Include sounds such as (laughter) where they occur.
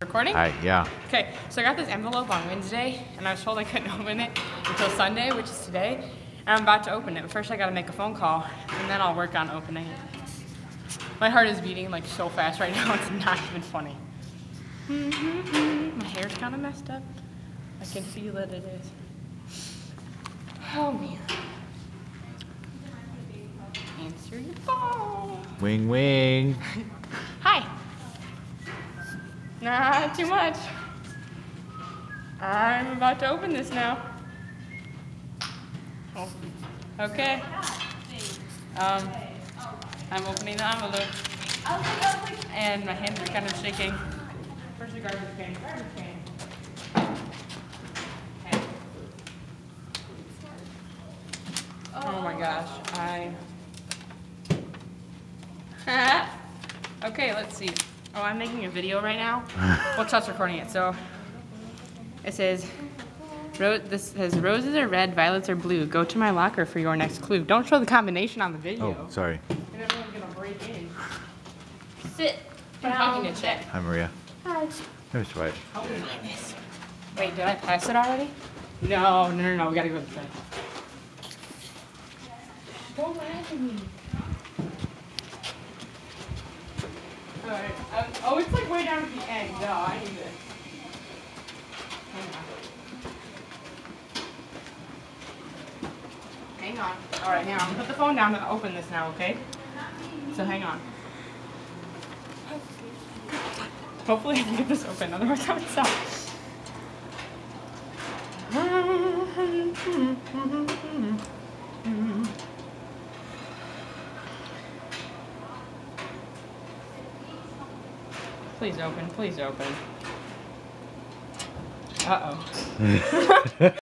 Recording? Hi, yeah. Okay, so I got this envelope on Wednesday, and I was told I couldn't (laughs) open it until Sunday, which is today. And I'm about to open it. But first, I gotta make a phone call, and then I'll work on opening it. My heart is beating like so fast right (laughs) now, it's not even funny. Mm-hmm, mm-hmm. My hair's kind of messed up. I can feel that it is. Oh man. Answer your phone. Wing wing. (laughs) Nah, too much. I'm about to open this now. Oh, okay. Um, I'm opening the envelope. And my hands are kind of shaking. Where's the garbage can? Garbage can. Oh my gosh, I. (laughs) okay, let's see. Oh, I'm making a video right now. (laughs) well, Chuck's recording it, so it says, Ro- this says roses are red, violets are blue. Go to my locker for your next clue. Don't show the combination on the video. Oh, sorry. And everyone's gonna break in. Sit. I'm talking to Chet. Hi, Maria. Hi. There's Dwight. How can I miss? Wait, did I pass it already? No, no, no, no. We gotta go to the thing. Don't laugh at me. Alright. Um, oh, it's like way down at the end. No, I need this. Hang on. Hang on. Alright, hang on. Put the phone down and open this now, okay? So hang on. Hopefully I can get this open, otherwise I would stop. Please open, please open. Uh-oh. (laughs)